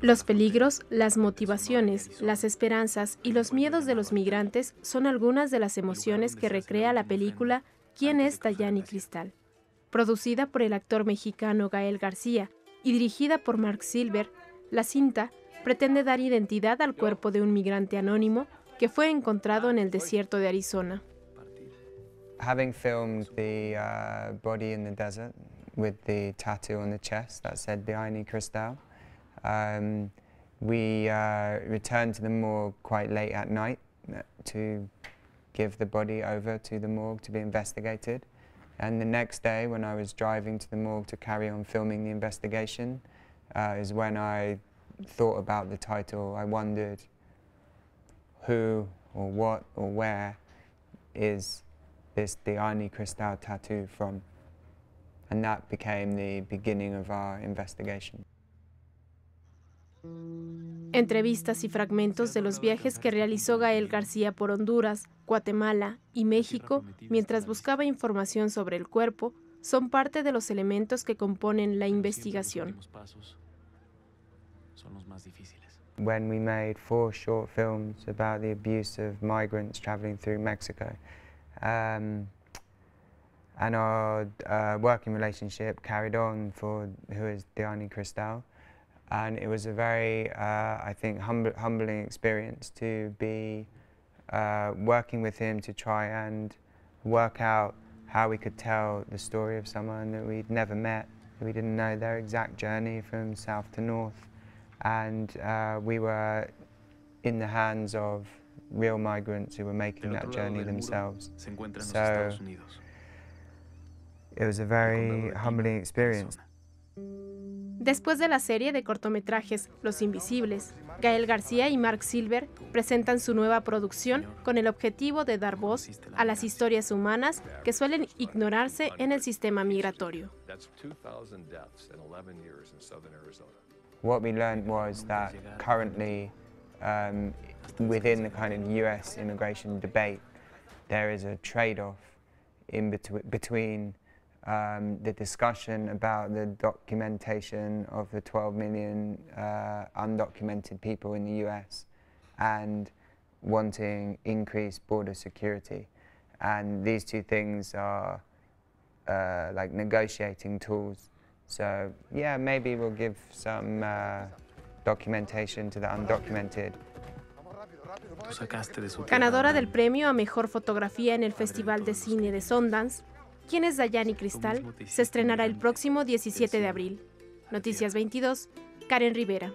Los peligros, las motivaciones, las esperanzas y los miedos de los migrantes son algunas de las emociones que recrea la película ¿Quién es Dayani Cristal? Producida por el actor mexicano Gael García y dirigida por Mark Silver, la cinta pretende dar identidad al cuerpo de un migrante anónimo que fue encontrado en el desierto de Arizona. Having filmed the uh, body in the desert with the tattoo on the chest that said Diani Cristal, um, we uh, returned to the morgue quite late at night to give the body over to the morgue to be investigated. And the next day, when I was driving to the morgue to carry on filming the investigation, uh, is when I thought about the title. I wondered who or what or where is this Diani Cristal tattoo from? And that became the beginning of our investigation. Entrevistas y fragmentos de los viajes que realizó Gael García por Honduras, Guatemala y México mientras buscaba información sobre el cuerpo son parte de los elementos que componen la investigación. When we made four short films about the abuse of migrants traveling through Mexico, um, and our uh, working relationship carried on for who is Diani Cristal. And it was a very, uh, I think, hum humbling experience to be uh, working with him to try and work out how we could tell the story of someone that we'd never met, that we didn't know their exact journey from south to north. And uh, we were in the hands of real migrants who were making that journey themselves. So it was a very humbling experience. Después de la serie de cortometrajes Los Invisibles, Gael García y Mark Silver presentan su nueva producción con el objetivo de dar voz a las historias humanas que suelen ignorarse en el sistema migratorio. What we learned was that currently um, within the kind of US immigration debate there is a trade-off in between um, the discussion about the documentation of the 12 million uh, undocumented people in the US and wanting increased border security. And these two things are uh, like negotiating tools. So yeah, maybe we'll give some uh, documentation to the undocumented. Ganadora del premio a Mejor Fotografía en el Festival de Cine de Sundance, ¿Quién es Dayani Cristal? Se estrenará el próximo 17 de abril. Noticias 22, Karen Rivera.